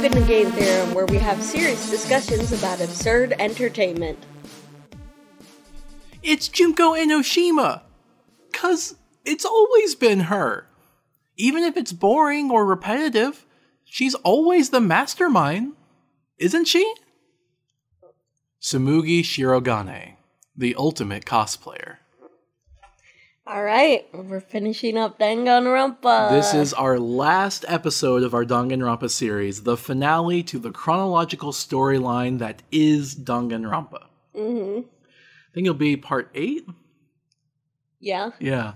Welcome to Game Theorem, where we have serious discussions about absurd entertainment. It's Junko Enoshima! Cause it's always been her. Even if it's boring or repetitive, she's always the mastermind, isn't she? Tsumugi Shirogane, the ultimate cosplayer. All right, we're finishing up Danganronpa. This is our last episode of our Danganronpa series, the finale to the chronological storyline that is Danganronpa. Mm-hmm. I think it'll be part eight. Yeah. Yeah.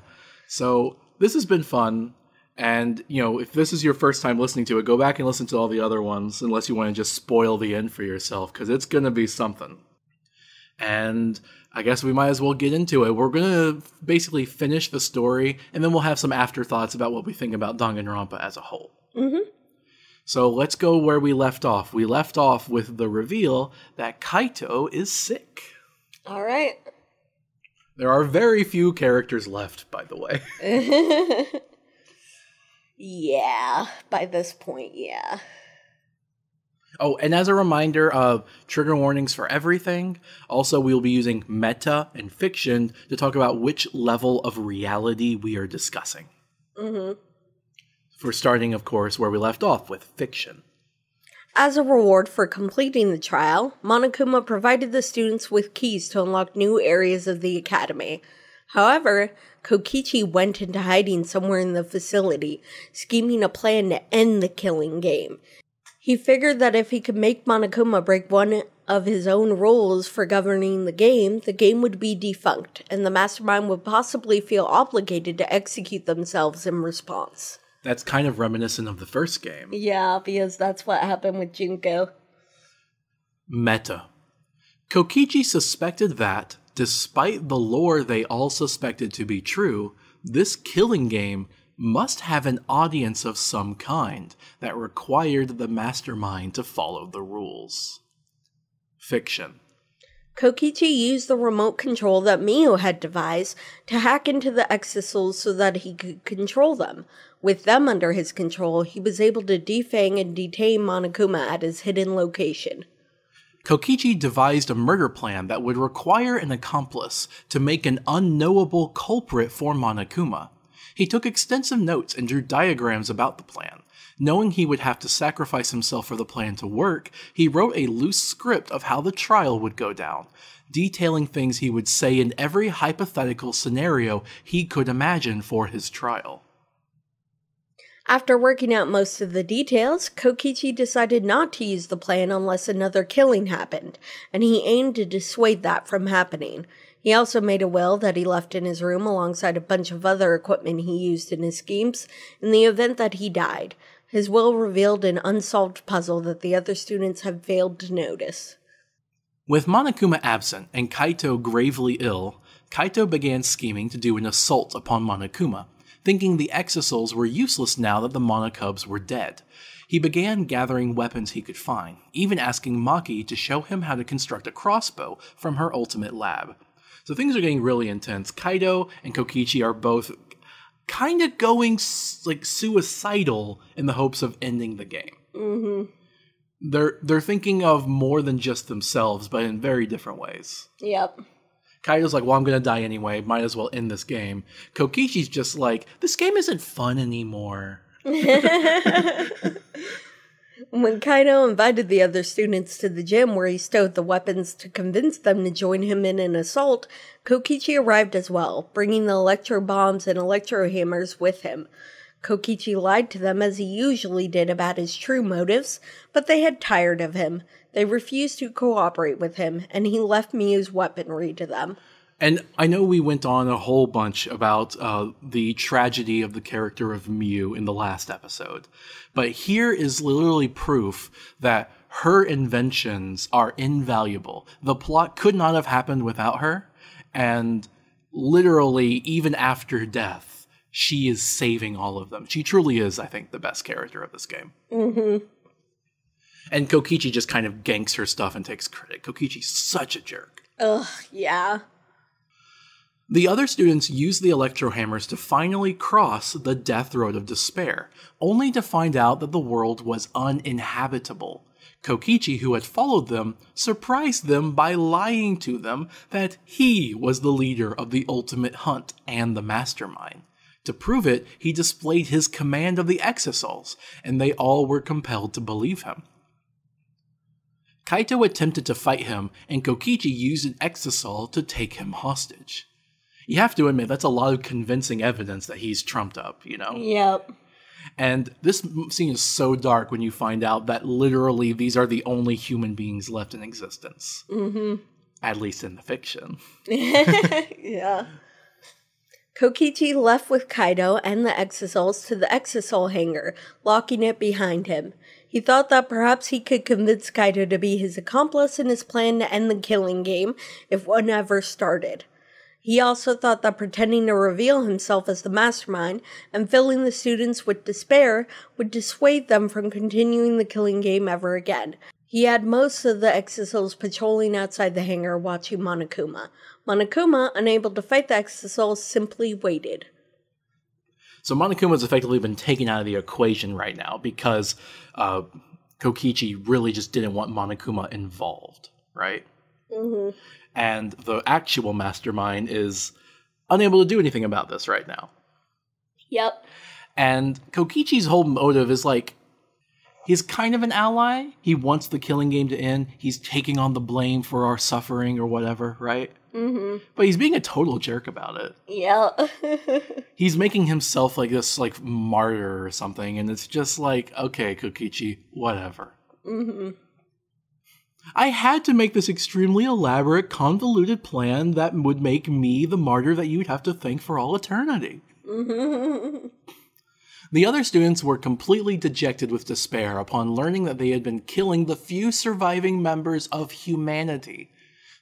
So this has been fun. And, you know, if this is your first time listening to it, go back and listen to all the other ones, unless you want to just spoil the end for yourself, because it's going to be something. And I guess we might as well get into it. We're going to basically finish the story, and then we'll have some afterthoughts about what we think about Danganronpa as a whole. Mm-hmm. So let's go where we left off. We left off with the reveal that Kaito is sick. All right. There are very few characters left, by the way. yeah, by this point, yeah. Oh, and as a reminder of trigger warnings for everything, also we'll be using meta and fiction to talk about which level of reality we are discussing. Mm-hmm. For starting, of course, where we left off with fiction. As a reward for completing the trial, Monokuma provided the students with keys to unlock new areas of the academy. However, Kokichi went into hiding somewhere in the facility, scheming a plan to end the killing game. He figured that if he could make Monokuma break one of his own rules for governing the game, the game would be defunct, and the mastermind would possibly feel obligated to execute themselves in response. That's kind of reminiscent of the first game. Yeah, because that's what happened with Junko. Meta. Kokichi suspected that, despite the lore they all suspected to be true, this killing game must have an audience of some kind that required the mastermind to follow the rules. Fiction. Kokichi used the remote control that Miu had devised to hack into the exisals so that he could control them. With them under his control, he was able to defang and detain Monokuma at his hidden location. Kokichi devised a murder plan that would require an accomplice to make an unknowable culprit for Monokuma. He took extensive notes and drew diagrams about the plan. Knowing he would have to sacrifice himself for the plan to work, he wrote a loose script of how the trial would go down, detailing things he would say in every hypothetical scenario he could imagine for his trial. After working out most of the details, Kokichi decided not to use the plan unless another killing happened, and he aimed to dissuade that from happening. He also made a will that he left in his room alongside a bunch of other equipment he used in his schemes in the event that he died. His will revealed an unsolved puzzle that the other students had failed to notice. With Monokuma absent and Kaito gravely ill, Kaito began scheming to do an assault upon Monokuma, thinking the exisals were useless now that the Monokubs were dead. He began gathering weapons he could find, even asking Maki to show him how to construct a crossbow from her ultimate lab. So things are getting really intense. Kaito and Kokichi are both kind of going like suicidal in the hopes of ending the game. Mm-hmm. They're they're thinking of more than just themselves, but in very different ways. Yep. Kaito's like, well, I'm gonna die anyway. Might as well end this game. Kokichi's just like, this game isn't fun anymore. When Kaito invited the other students to the gym where he stowed the weapons to convince them to join him in an assault, Kokichi arrived as well, bringing the electro bombs and electro hammers with him. Kokichi lied to them as he usually did about his true motives, but they had tired of him. They refused to cooperate with him, and he left Miu's weaponry to them. And I know we went on a whole bunch about uh, the tragedy of the character of Miu in the last episode, but here is literally proof that her inventions are invaluable. The plot could not have happened without her, and literally, even after death, she is saving all of them. She truly is, I think, the best character of this game. Mm-hmm. And Kokichi just kind of ganks her stuff and takes credit. Kokichi's such a jerk. Ugh, yeah. The other students used the electrohammers to finally cross the death road of despair, only to find out that the world was uninhabitable. Kokichi, who had followed them, surprised them by lying to them that he was the leader of the ultimate hunt and the mastermind. To prove it, he displayed his command of the Exisals, and they all were compelled to believe him. Kaito attempted to fight him, and Kokichi used an Exisal to take him hostage. You have to admit, that's a lot of convincing evidence that he's trumped up, you know? Yep. And this scene is so dark when you find out that literally these are the only human beings left in existence. Mm-hmm. At least in the fiction. yeah. Kokichi left with Kaito and the Exisals to the Exisal hangar, locking it behind him. He thought that perhaps he could convince Kaito to be his accomplice in his plan to end the killing game if one ever started. He also thought that pretending to reveal himself as the mastermind and filling the students with despair would dissuade them from continuing the killing game ever again. He had most of the Exisals patrolling outside the hangar watching Monokuma. Monokuma, unable to fight the Exisals, simply waited. So Monokuma's effectively been taken out of the equation right now because uh, Kokichi really just didn't want Monokuma involved, right? Mm-hmm. And the actual mastermind is unable to do anything about this right now. Yep. And Kokichi's whole motive is like he's kind of an ally. He wants the killing game to end. He's taking on the blame for our suffering or whatever, right? Mm-hmm. But he's being a total jerk about it. Yeah. he's making himself like this like martyr or something, and it's just like, okay, Kokichi, whatever. Mm-hmm. I had to make this extremely elaborate, convoluted plan that would make me the martyr that you'd have to thank for all eternity. The other students were completely dejected with despair upon learning that they had been killing the few surviving members of humanity.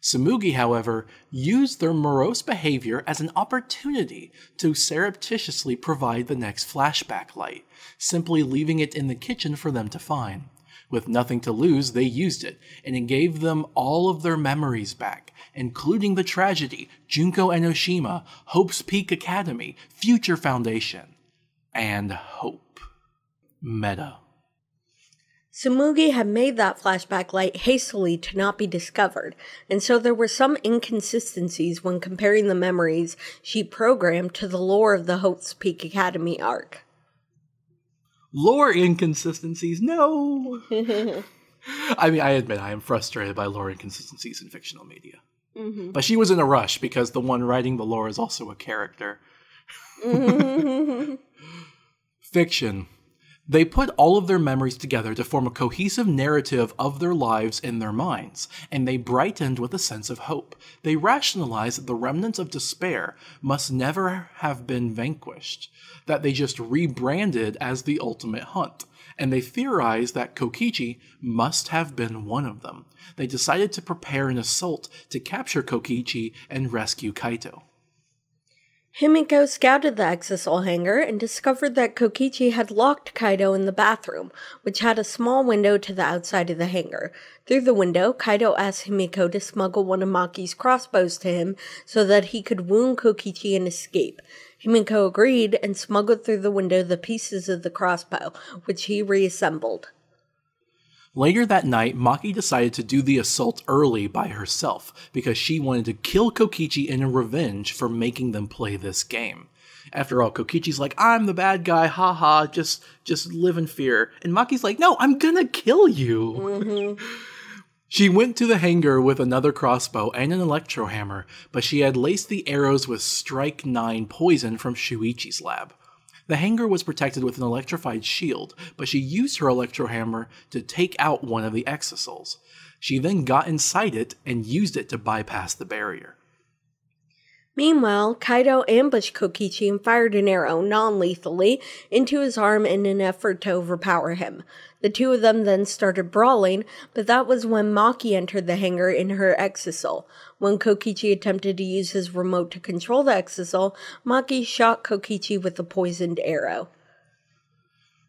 Tsumugi, however, used their morose behavior as an opportunity to surreptitiously provide the next flashback light, simply leaving it in the kitchen for them to find. With nothing to lose, they used it, and it gave them all of their memories back, including the tragedy, Junko Enoshima, Hope's Peak Academy, Future Foundation, and hope. Meta. Tsumugi had made that flashback light hastily to not be discovered, and so there were some inconsistencies when comparing the memories she programmed to the lore of the Hope's Peak Academy arc. Lore inconsistencies? No! I mean, I admit I am frustrated by lore inconsistencies in fictional media. Mm-hmm. But she was in a rush because the one writing the lore is also a character. Fiction. They put all of their memories together to form a cohesive narrative of their lives in their minds, and they brightened with a sense of hope. They rationalized that the remnants of despair must never have been vanquished, that they just rebranded as the ultimate hunt, and they theorized that Kokichi must have been one of them. They decided to prepare an assault to capture Kokichi and rescue Kaito. Himiko scouted the Exisal hangar and discovered that Kokichi had locked Kaito in the bathroom, which had a small window to the outside of the hangar. Through the window, Kaito asked Himiko to smuggle one of Maki's crossbows to him so that he could wound Kokichi and escape. Himiko agreed and smuggled through the window the pieces of the crossbow, which he reassembled. Later that night, Maki decided to do the assault early by herself because she wanted to kill Kokichi in revenge for making them play this game. After all, Kokichi's like, I'm the bad guy, haha, just just live in fear. And Maki's like, no, I'm gonna kill you. Mm-hmm. She went to the hangar with another crossbow and an electro hammer, but she had laced the arrows with Strike 9 poison from Shuichi's lab. The hangar was protected with an electrified shield, but she used her electro hammer to take out one of the exisals. She then got inside it and used it to bypass the barrier. Meanwhile, Kaito ambushed Kokichi and fired an arrow non lethally into his arm in an effort to overpower him. The two of them then started brawling, but that was when Maki entered the hangar in her Exisal. When Kokichi attempted to use his remote to control the Exisal, Maki shot Kokichi with a poisoned arrow.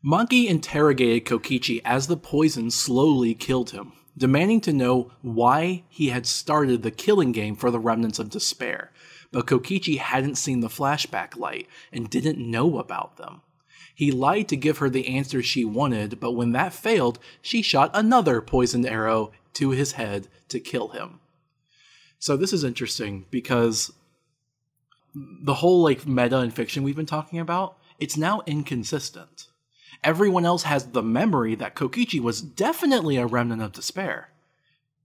Maki interrogated Kokichi as the poison slowly killed him, demanding to know why he had started the killing game for the remnants of despair but Kokichi hadn't seen the flashback light and didn't know about them. He lied to give her the answer she wanted, but when that failed, she shot another poisoned arrow to his head to kill him. So this is interesting because the whole like meta and fiction we've been talking about, it's now inconsistent. Everyone else has the memory that Kokichi was definitely a remnant of despair,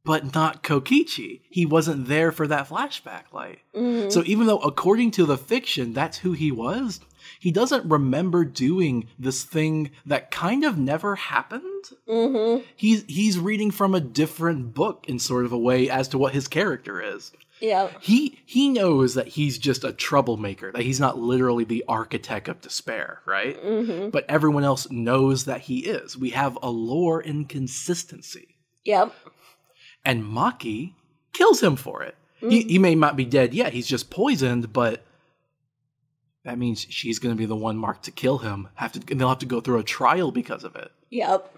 but not Kokichi. He wasn't there for that flashback light. Mm-hmm. So even though according to the fiction that's who he was, he doesn't remember doing this thing that kind of never happened. Mm-hmm. He's he's reading from a different book in sort of a way as to what his character is. Yeah. He he knows that he's just a troublemaker, that he's not literally the architect of despair, right? Mm-hmm. But everyone else knows that he is. We have a lore inconsistency. Yep. And Maki kills him for it. Mm-hmm. He, he may not be dead yet, he's just poisoned, but that means she's going to be the one marked to kill him. Have to, and they'll have to go through a trial because of it. Yep.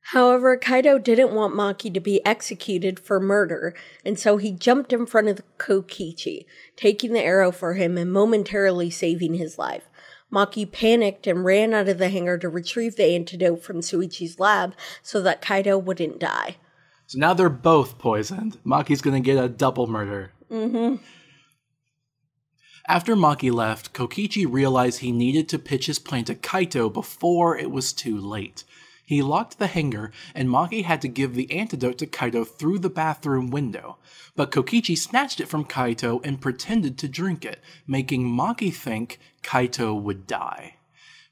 However, Kaito didn't want Maki to be executed for murder, and so he jumped in front of the Kokichi, taking the arrow for him and momentarily saving his life. Maki panicked and ran out of the hangar to retrieve the antidote from Shuichi's lab so that Kaito wouldn't die. So now they're both poisoned. Maki's gonna get a double murder. Mm-hmm. After Maki left, Kokichi realized he needed to pitch his plan to Kaito before it was too late. He locked the hangar, and Maki had to give the antidote to Kaito through the bathroom window. But Kokichi snatched it from Kaito and pretended to drink it, making Maki think Kaito would die.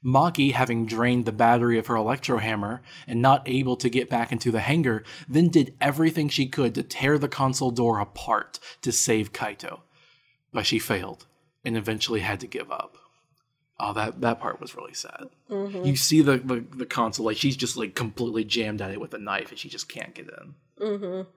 Maki, having drained the battery of her electro hammer and not able to get back into the hangar, then did everything she could to tear the console door apart to save Kaito. But she failed and eventually had to give up. Oh, that that part was really sad. Mm-hmm. You see the, the the console like she's just like completely jammed at it with a knife, and she just can't get in. Mm-hmm.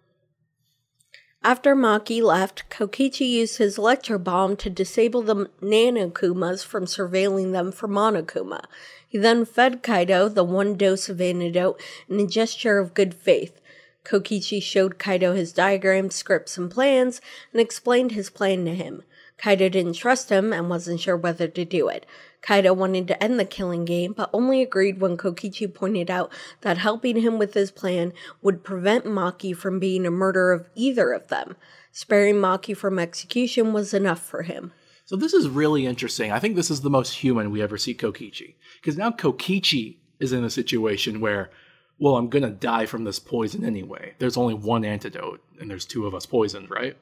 After Maki left, Kokichi used his electro bomb to disable the Nanokumas from surveilling them for Monokuma. He then fed Kaito the one dose of antidote in a gesture of good faith. Kokichi showed Kaito his diagrams, scripts, and plans, and explained his plan to him. Kaito didn't trust him and wasn't sure whether to do it. Kaito wanted to end the killing game, but only agreed when Kokichi pointed out that helping him with his plan would prevent Maki from being a murderer of either of them. Sparing Maki from execution was enough for him. So this is really interesting. I think this is the most human we ever see Kokichi. Because now Kokichi is in a situation where, well, I'm gonna die from this poison anyway. There's only one antidote, and there's two of us poisoned, right?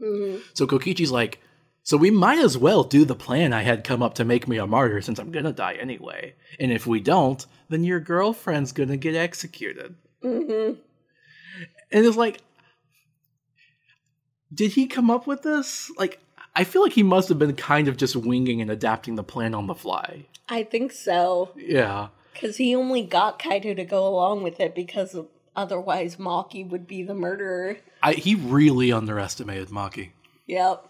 Mm-hmm. So Kokichi's like, so we might as well do the plan I had come up to make me a martyr since I'm gonna die anyway. And if we don't, then your girlfriend's gonna get executed. Mm-hmm. And it's like, did he come up with this? Like, I feel like he must have been kind of just winging and adapting the plan on the fly. I think so. Yeah. Because he only got Kaito to go along with it because otherwise Maki would be the murderer. I, he really underestimated Maki. Yep.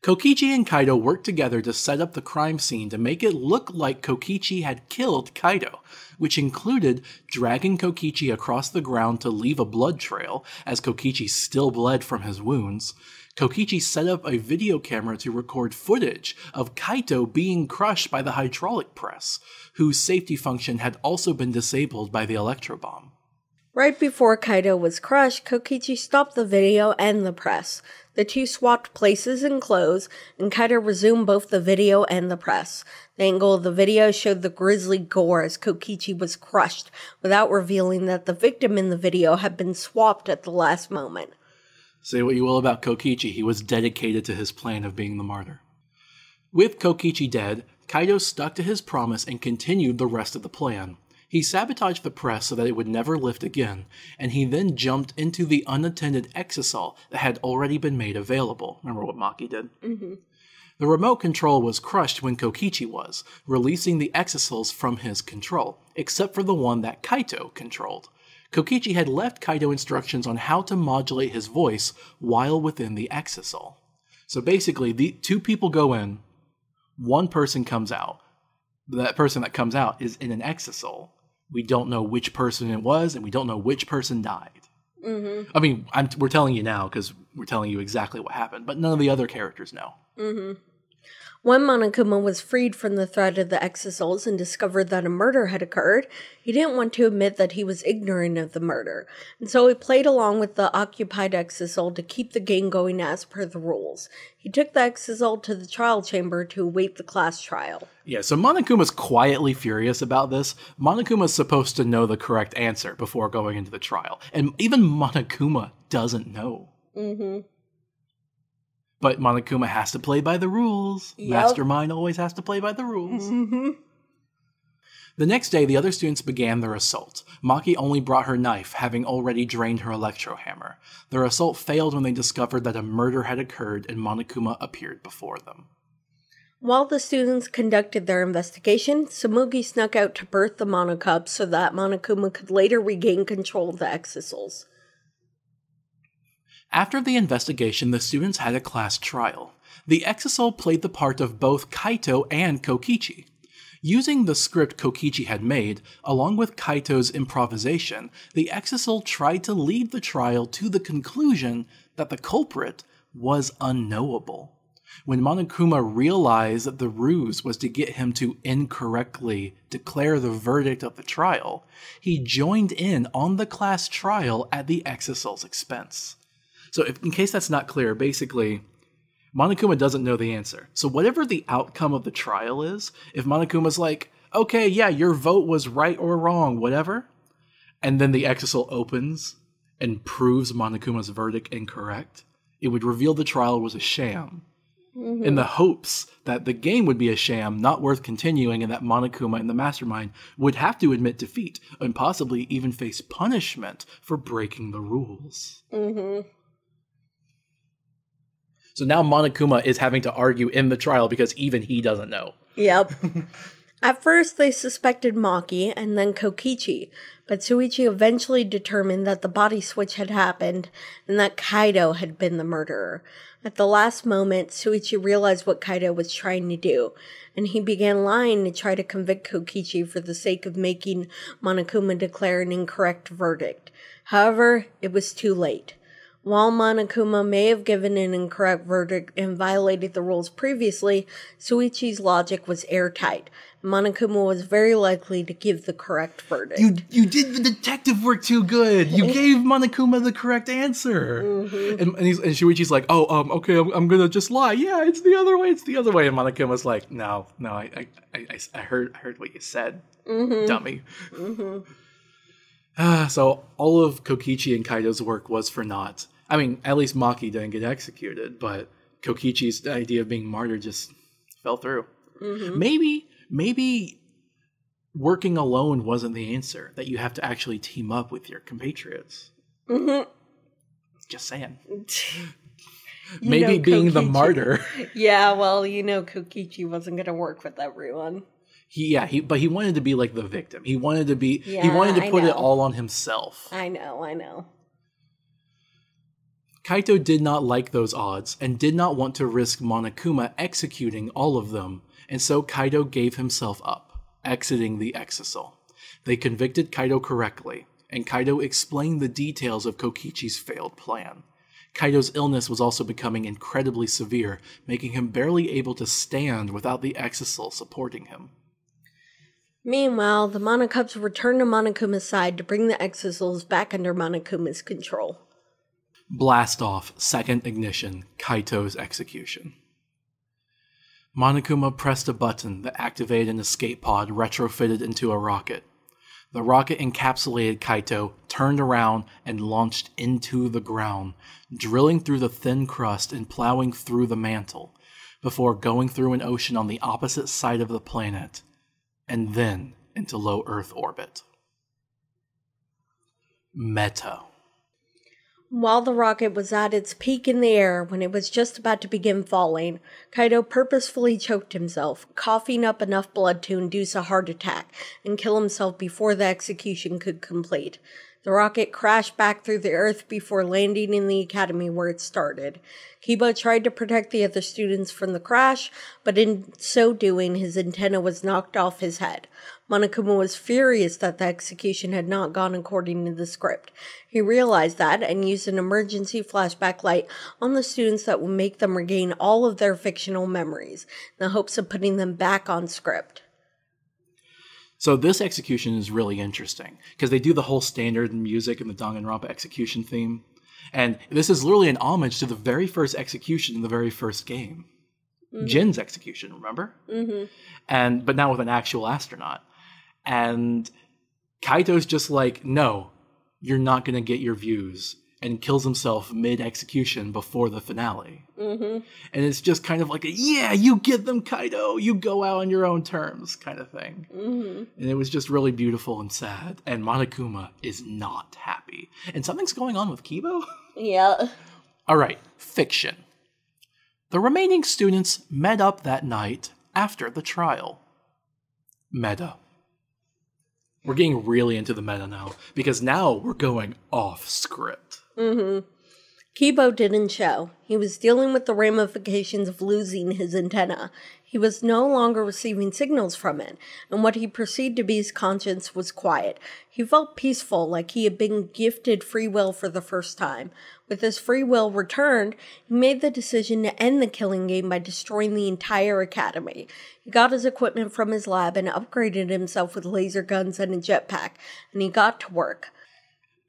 Kokichi and Kaito worked together to set up the crime scene to make it look like Kokichi had killed Kaito, which included dragging Kokichi across the ground to leave a blood trail, as Kokichi still bled from his wounds. Kokichi set up a video camera to record footage of Kaito being crushed by the hydraulic press, whose safety function had also been disabled by the electro bomb. Right before Kaito was crushed, Kokichi stopped the video and the press. The two swapped places and clothes, and Kaito resumed both the video and the press. The angle of the video showed the grisly gore as Kokichi was crushed, without revealing that the victim in the video had been swapped at the last moment. Say what you will about Kokichi, he was dedicated to his plan of being the martyr. With Kokichi dead, Kaito stuck to his promise and continued the rest of the plan. He sabotaged the press so that it would never lift again, and he then jumped into the unattended exisal that had already been made available. Remember what Maki did? Mm-hmm. The remote control was crushed when Kokichi was, releasing the exisals from his control, except for the one that Kaito controlled. Kokichi had left Kaito instructions on how to modulate his voice while within the exisal. So basically, the two people go in, one person comes out. That person that comes out is in an exisal, we don't know which person it was, and we don't know which person died. Mm-hmm. I mean, I'm, we're telling you now because we're telling you exactly what happened, but none of the other characters know. When Monokuma was freed from the threat of the Exisals and discovered that a murder had occurred, he didn't want to admit that he was ignorant of the murder, and so he played along with the occupied Exisal to keep the game going as per the rules. He took the Exisal to the trial chamber to await the class trial. Yeah, so Monokuma's quietly furious about this. Monokuma's supposed to know the correct answer before going into the trial, and even Monokuma doesn't know. Mm-hmm. But Monokuma has to play by the rules. Yep. Mastermind always has to play by the rules. Mm-hmm. The next day, the other students began their assault. Maki only brought her knife, having already drained her electro hammer. Their assault failed when they discovered that a murder had occurred and Monokuma appeared before them. While the students conducted their investigation, Tsumugi snuck out to birth the Monocub so that Monokuma could later regain control of the Exisals. After the investigation, the students had a class trial. The Exisal played the part of both Kaito and Kokichi. Using the script Kokichi had made, along with Kaito's improvisation, the Exisal tried to lead the trial to the conclusion that the culprit was unknowable. When Monokuma realized that the ruse was to get him to incorrectly declare the verdict of the trial, he joined in on the class trial at the Exisal's expense. So, if, in case that's not clear, basically, Monokuma doesn't know the answer. So, whatever the outcome of the trial is, if Monokuma's like, okay, yeah, your vote was right or wrong, whatever, and then the Exisal opens and proves Monokuma's verdict incorrect, it would reveal the trial was a sham. In the hopes that the game would be a sham, not worth continuing, and that Monokuma and the Mastermind would have to admit defeat and possibly even face punishment for breaking the rules. Mm-hmm. So now Monokuma is having to argue in the trial because even he doesn't know. Yep. At first, they suspected Maki and then Kokichi, but Shuichi eventually determined that the body switch had happened and that Kaito had been the murderer. At the last moment, Shuichi realized what Kaito was trying to do, and he began lying to try to convict Kokichi for the sake of making Monokuma declare an incorrect verdict. However, it was too late. While Monokuma may have given an incorrect verdict and violated the rules previously, Shuichi's logic was airtight. Monokuma was very likely to give the correct verdict. You you did the detective work too good. You gave Monokuma the correct answer. Mm-hmm. And and, and Shuichi's like, oh um okay, I'm, I'm gonna just lie. Yeah, it's the other way. It's the other way. And Monokuma's like, no no, I I, I, I- heard I heard what you said, Mm-hmm. dummy. Ah, so all of Kokichi and Kaito's work was for naught. I mean, at least Maki didn't get executed, but Kokichi's idea of being martyred just fell through. Mm-hmm. Maybe, maybe working alone wasn't the answer. That you have to actually team up with your compatriots. Mm-hmm. Just saying. Maybe being the martyr. Yeah, well, you know, Kokichi wasn't going to work with everyone. He, yeah, he, but he wanted to be like the victim. He wanted to be. he wanted to put it all on himself. I know, I know. Kaito did not like those odds and did not want to risk Monokuma executing all of them, and so Kaito gave himself up, exiting the Exisal. They convicted Kaito correctly, and Kaito explained the details of Kokichi's failed plan. Kaito's illness was also becoming incredibly severe, making him barely able to stand without the Exisal supporting him. Meanwhile, the Monocubs returned to Monokuma's side to bring the Exisals back under Monokuma's control. Blast off, second ignition, Kaito's execution. Monokuma pressed a button that activated an escape pod retrofitted into a rocket. The rocket encapsulated Kaito, turned around, and launched into the ground, drilling through the thin crust and plowing through the mantle, before going through an ocean on the opposite side of the planet, and then into low Earth orbit. Meta. While the rocket was at its peak in the air when it was just about to begin falling, Kaito purposefully choked himself, coughing up enough blood to induce a heart attack and kill himself before the execution could complete. The rocket crashed back through the earth before landing in the academy where it started. Kibo tried to protect the other students from the crash, but in so doing, his antenna was knocked off his head. Monokuma was furious that the execution had not gone according to the script. He realized that and used an emergency flashback light on the students that would make them regain all of their fictional memories, in the hopes of putting them back on script. So this execution is really interesting because they do the whole standard music and the Danganronpa execution theme. And this is literally an homage to the very first execution in the very first game. Mm-hmm. Jin's execution, remember? Mm-hmm. And but now with an actual astronaut. And Kaito's just like, no, you're not going to get your views and kills himself mid execution before the finale. Mm-hmm. And it's just kind of like a, yeah, you get them, Kaito. You go out on your own terms kind of thing. Mm-hmm. And it was just really beautiful and sad. And Monokuma is not happy. And something's going on with Kibo? Yeah. All right, fiction. The remaining students met up that night after the trial. Meta. We're getting really into the meta now because now we're going off script. Mm-hmm. Kibo didn't show. He was dealing with the ramifications of losing his antenna. He was no longer receiving signals from it, and what he perceived to be his conscience was quiet. He felt peaceful, like he had been gifted free will for the first time. With his free will returned, he made the decision to end the killing game by destroying the entire academy. He got his equipment from his lab and upgraded himself with laser guns and a jetpack, and he got to work.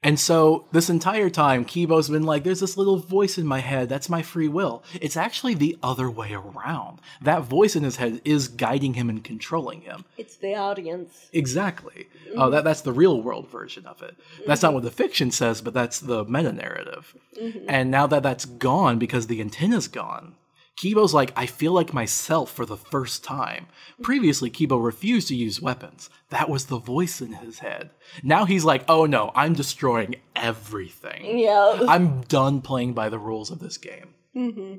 And so this entire time, Kibo's been like, there's this little voice in my head. That's my free will. It's actually the other way around. That voice in his head is guiding him and controlling him. It's the audience. Exactly. Mm-hmm. Uh, that, that's the real world version of it. That's mm-hmm. not what the fiction says, but that's the meta narrative. Mm-hmm. And now that that's gone because the antenna's gone, Kibo's like, I feel like myself for the first time. Previously, Kibo refused to use weapons. That was the voice in his head. Now he's like, oh no, I'm destroying everything. Yeah. I'm done playing by the rules of this game. Mm-hmm.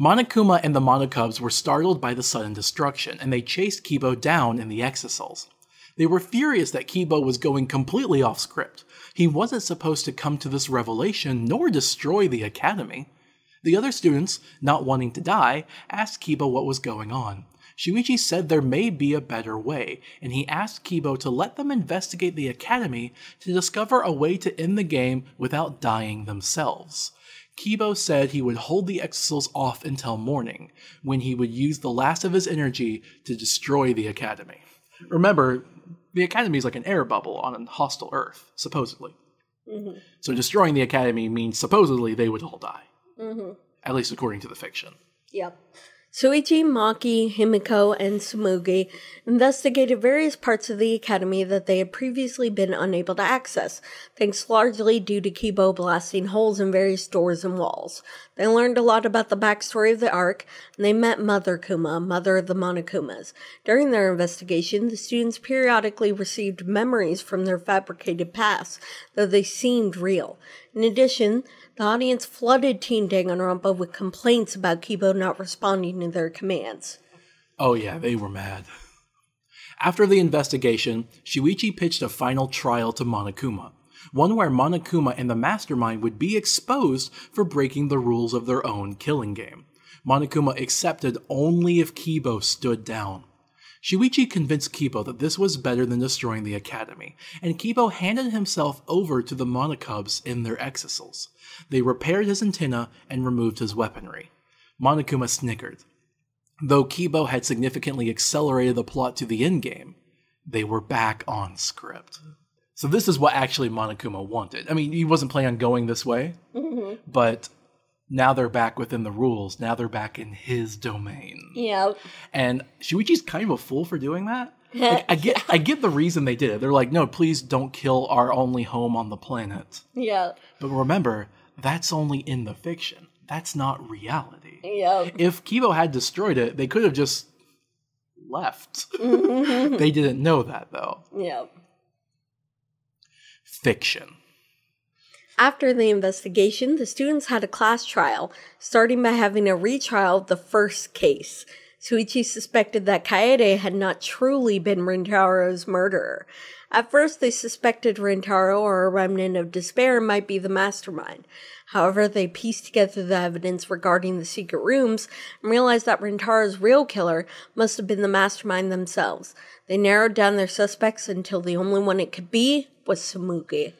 Monokuma and the Monokubs were startled by the sudden destruction, and they chased Kibo down in the Exisals. They were furious that Kibo was going completely off script. He wasn't supposed to come to this revelation nor destroy the Academy. The other students, not wanting to die, asked Kibo what was going on. Shuichi said there may be a better way, and he asked Kibo to let them investigate the academy to discover a way to end the game without dying themselves. Kibo said he would hold the Exisals off until morning, when he would use the last of his energy to destroy the academy. Remember, the academy is like an air bubble on a hostile Earth, supposedly. Mm-hmm. So destroying the academy means supposedly they would all die. Mm-hmm. At least according to the fiction. Yep. Shuichi, Maki, Himiko, and Tsumugi investigated various parts of the academy that they had previously been unable to access, thanks largely due to Kibo blasting holes in various doors and walls. They learned a lot about the backstory of the Ark, and they met Mother Kuma, mother of the Monokumas. During their investigation, the students periodically received memories from their fabricated past, though they seemed real. In addition, the audience flooded Team Danganronpa with complaints about Kibo not responding to their commands. Oh, yeah, they were mad. After the investigation, Shuichi pitched a final trial to Monokuma, one where Monokuma and the mastermind would be exposed for breaking the rules of their own killing game. Monokuma accepted only if Kibo stood down. Shuichi convinced Kibo that this was better than destroying the academy, and Kibo handed himself over to the Monokubs in their exisals. They repaired his antenna and removed his weaponry. Monokuma snickered. Though Kibo had significantly accelerated the plot to the endgame, they were back on script. So this is what actually Monokuma wanted. I mean, he wasn't planning on going this way, mm-hmm. but now they're back within the rules. Now they're back in his domain. Yeah. And Shuichi's kind of a fool for doing that. Like, I get I get the reason they did it. They're like, no, please don't kill our only home on the planet. Yeah. But remember, that's only in the fiction. That's not reality. Yeah. If Kibo had destroyed it, they could have just left. Mm-hmm. they didn't know that though. Yeah. Fiction. After the investigation, the students had a class trial, starting by having a retrial of the first case. Shuichi suspected that Kaede had not truly been Rantaro's murderer. At first, they suspected Rantaro or a remnant of despair might be the mastermind. However, they pieced together the evidence regarding the secret rooms and realized that Rantaro's real killer must have been the mastermind themselves. They narrowed down their suspects until the only one it could be was Tsumugi.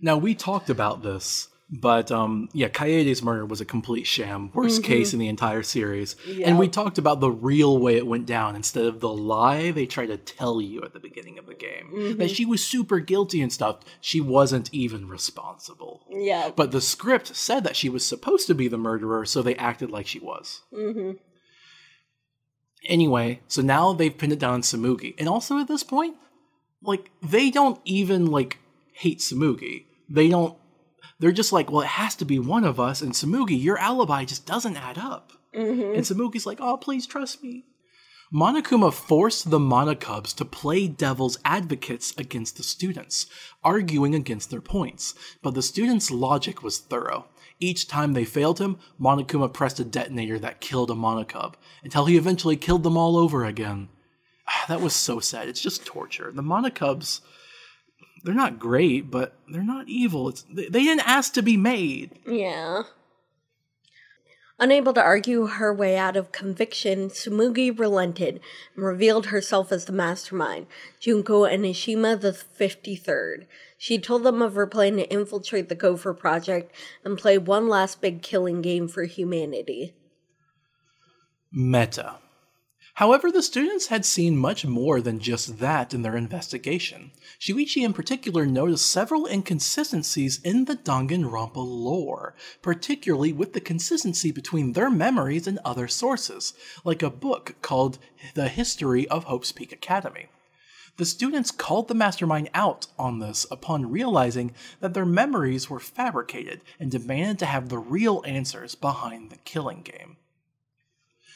Now, we talked about this, but um, yeah, Kaede's murder was a complete sham, worst Mm-hmm. case in the entire series. And we talked about the real way it went down instead of the lie they tried to tell you at the beginning of the game. Mm-hmm. That she was super guilty and stuff. She wasn't even responsible. Yeah. But the script said that she was supposed to be the murderer, so they acted like she was. Mm-hmm. Anyway, so now they've pinned it down on Tsumugi. And also at this point, like, they don't even, like, hate Tsumugi. They don't, they're just like, well, it has to be one of us, and Tsumugi, your alibi just doesn't add up. And Tsumugi's like, oh, please trust me. Monokuma forced the Monocubs to play devil's advocates against the students, arguing against their points. But the students' logic was thorough. Each time they failed him, Monokuma pressed a detonator that killed a Monocub, until he eventually killed them all over again. Ah, That was so sad. It's just torture. The Monocubs, they're not great, but they're not evil. It's, they, they didn't ask to be made. Yeah. Unable to argue her way out of conviction, Tsumugi relented and revealed herself as the mastermind, Junko Enoshima the 53rd. She told them of her plan to infiltrate the Gofer Project and play one last big killing game for humanity. Meta. However, the students had seen much more than just that in their investigation. Shuichi in particular noticed several inconsistencies in the Danganronpa lore, particularly with the consistency between their memories and other sources, like a book called The History of Hope's Peak Academy. The students called the mastermind out on this upon realizing that their memories were fabricated and demanded to have the real answers behind the killing game.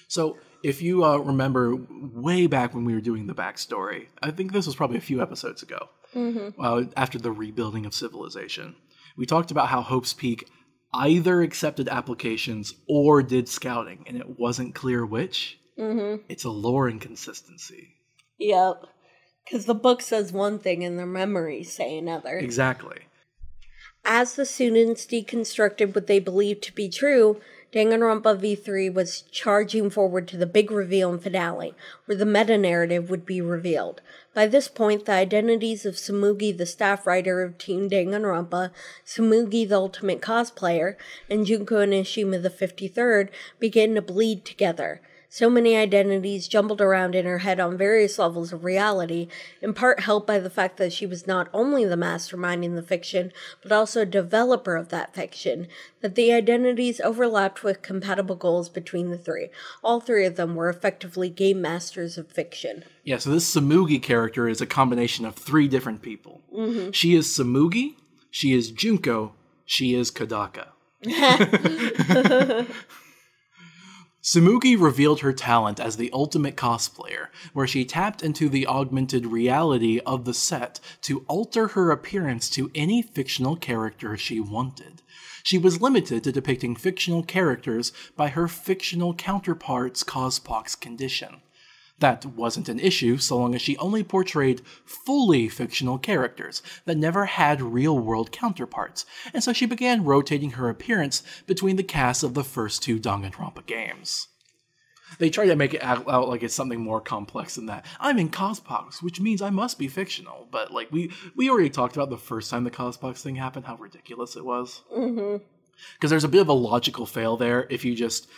So, if you uh, remember way back when we were doing the backstory, I think this was probably a few episodes ago, uh, after the rebuilding of civilization, we talked about how Hope's Peak either accepted applications or did scouting, and it wasn't clear which. Mm-hmm. It's a lore inconsistency. Yep. Because the book says one thing and their memories say another. Exactly. As the students deconstructed what they believed to be true, Danganronpa V3 was charging forward to the big reveal and finale, where the meta narrative would be revealed. By this point, the identities of Tsumugi, the staff writer of Team Danganronpa, Tsumugi, the ultimate cosplayer, and Junko Enoshima, the 53rd, began to bleed together. So many identities jumbled around in her head on various levels of reality, in part helped by the fact that she was not only the mastermind in the fiction, but also a developer of that fiction, that the identities overlapped with compatible goals between the three. All three of them were effectively game masters of fiction. Yeah, so this Tsumugi character is a combination of three different people. Mm-hmm. She is Tsumugi, she is Junko, she is Kodaka. Tsumugi revealed her talent as the ultimate cosplayer, where she tapped into the augmented reality of the set to alter her appearance to any fictional character she wanted. She was limited to depicting fictional characters by her fictional counterpart's cospox condition. That wasn't an issue so long as she only portrayed fully fictional characters that never had real world counterparts, and so she began rotating her appearance between the casts of the first two Danganronpa games. They try to make it out, out like it's something more complex than that. I'm in Cospox, which means I must be fictional. But like we we already talked about the first time the Cospox thing happened, how ridiculous it was. Mm-hmm. Because there's a bit of a logical fail there if you just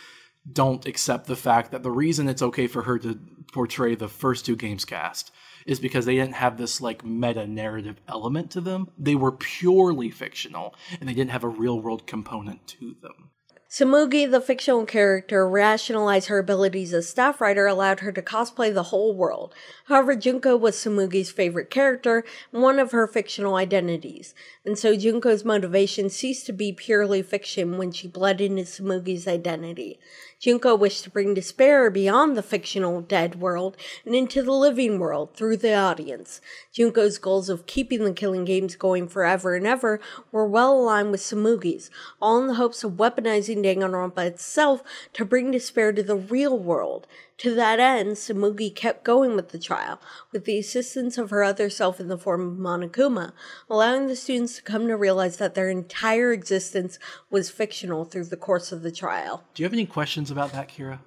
don't accept the fact that the reason it's okay for her to portray the first two games cast is because they didn't have this like meta narrative element to them. They were purely fictional and they didn't have a real world component to them. Tsumugi, the fictional character, rationalized her abilities as staff writer allowed her to cosplay the whole world. However, Junko was Tsumugi's favorite character and one of her fictional identities, and so Junko's motivation ceased to be purely fiction when she bled into Tsumugi's identity. Junko wished to bring despair beyond the fictional dead world and into the living world through the audience. Junko's goals of keeping the killing games going forever and ever were well aligned with Tsumugi's, all in the hopes of weaponizing Danganronpa itself to bring despair to the real world. To that end, Tsumugi kept going with the trial, with the assistance of her other self in the form of Monokuma, allowing the students to come to realize that their entire existence was fictional through the course of the trial. Do you have any questions about that, Kira?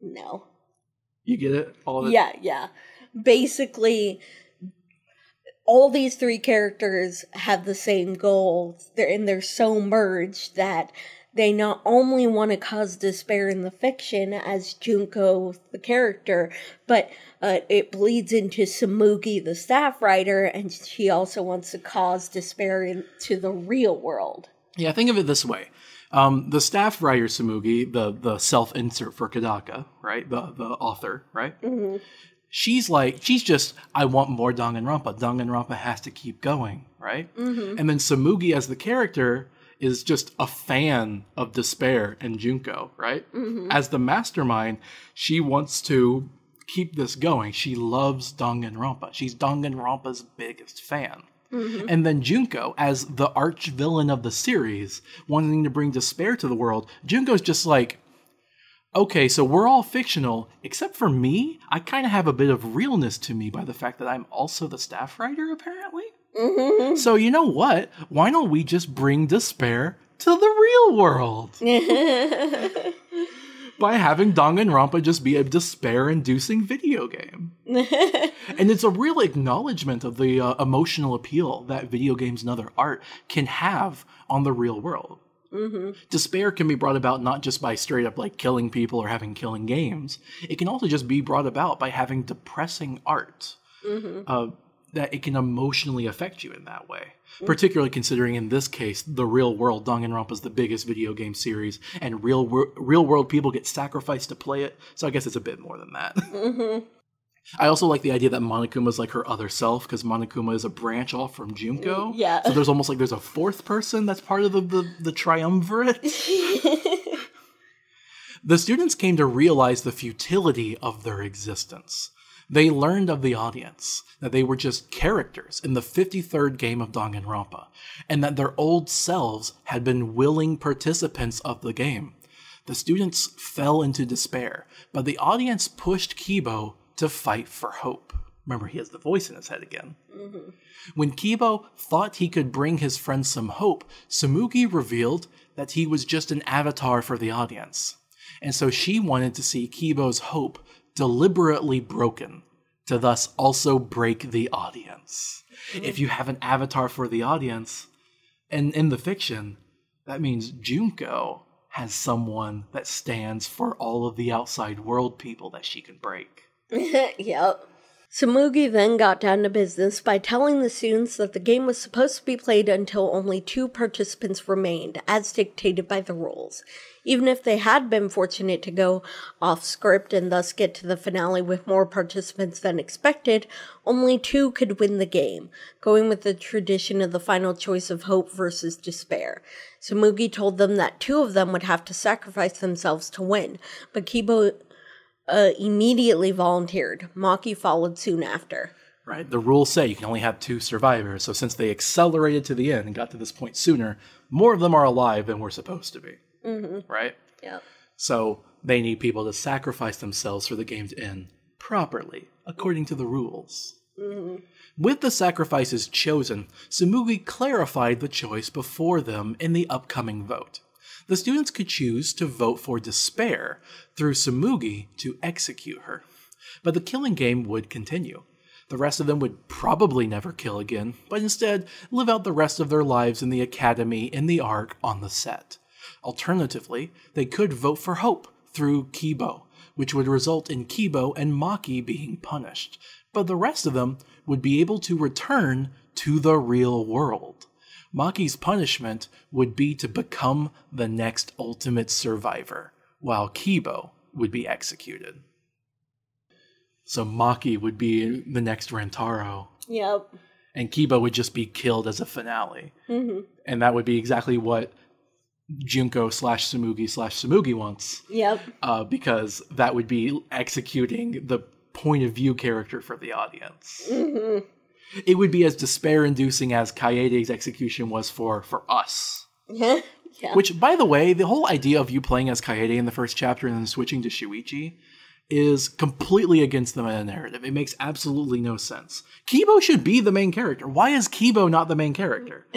No. You get it? All of it? Yeah, yeah. Basically, all these three characters have the same goals, they're, and they're so merged that they not only want to cause despair in the fiction as Junko, the character, but uh, it bleeds into Tsumugi, the staff writer, and she also wants to cause despair into the real world. Yeah, think of it this way. Um, the staff writer Tsumugi, the the self insert for Kodaka, right? The the author, right? Mm-hmm. She's like, she's just, I want more Danganronpa. Danganronpa has to keep going, right? Mm-hmm. And then Tsumugi as the character is just a fan of despair and Junko, right? Mm-hmm. As the mastermind, she wants to keep this going. She loves Danganronpa. She's Danganronpa's biggest fan. Mm-hmm. And then Junko, as the arch villain of the series, wanting to bring despair to the world, Junko's just like, okay, so we're all fictional, except for me. I kind of have a bit of realness to me by the fact that I'm also the staff writer, apparently. Mm-hmm. So, you know what? Why don't we just bring despair to the real world? by having Danganronpa just be a despair-inducing video game. and it's a real acknowledgement of the uh, emotional appeal that video games and other art can have on the real world. Mm-hmm. Despair can be brought about not just by straight up like killing people or having killing games. It can also just be brought about by having depressing art. Mm-hmm. Uh, that it can emotionally affect you in that way. Mm-hmm. Particularly considering in this case, the real world, Danganronpa is the biggest video game series, and real real world people get sacrificed to play it. So I guess it's a bit more than that. Mm-hmm. I also like the idea that Monokuma is like her other self because Monokuma is a branch off from Junko. Yeah. So there's almost like there's a fourth person that's part of the the, the triumvirate. the students came to realize the futility of their existence. They learned of the audience that they were just characters in the 53rd game of Danganronpa, and that their old selves had been willing participants of the game. The students fell into despair, but the audience pushed Kibo to fight for hope. Remember, he has the voice in his head again. Mm-hmm. When Kibo thought he could bring his friends some hope, Tsumugi revealed that he was just an avatar for the audience. And so she wanted to see Kibo's hope deliberately broken to thus also break the audience. If you have an avatar for the audience, and in the fiction, that means Junko has someone that stands for all of the outside world people that she can break. yep. Tsumugi then got down to business by telling the students that the game was supposed to be played until only two participants remained, as dictated by the rules. Even if they had been fortunate to go off script and thus get to the finale with more participants than expected, only two could win the game, going with the tradition of the final choice of hope versus despair. Tsumugi told them that two of them would have to sacrifice themselves to win, but Kibo uh, immediately volunteered. Maki followed soon after. Right. The rules say you can only have two survivors. So since they accelerated to the end and got to this point sooner, more of them are alive than we're supposed to be. Mm-hmm. Right. Yeah. So they need people to sacrifice themselves for the game to end properly, according to the rules. Mm-hmm. With the sacrifices chosen, Tsumugi clarified the choice before them in the upcoming vote the students could choose to vote for despair through Tsumugi to execute her. But the killing game would continue. The rest of them would probably never kill again, but instead live out the rest of their lives in the academy, in the arc, on the set. Alternatively, they could vote for hope through Kibo, which would result in Kibo and Maki being punished, but the rest of them would be able to return to the real world. Maki's punishment would be to become the next ultimate survivor, while Kibo would be executed. So Maki would be the next Rantaro. Yep. And Kibo would just be killed as a finale. Mm-hmm. And that would be exactly what Junko slash Tsumugi slash Tsumugi wants. Yep. Uh, because that would be executing the point of view character for the audience. Mm-hmm it would be as despair inducing as Kaede's execution was for for us. Yeah. Which, by the way, the whole idea of you playing as Kaede in the first chapter and then switching to Shuichi is completely against the meta narrative. It makes absolutely no sense. Kibo should be the main character. Why is Kibo not the main character?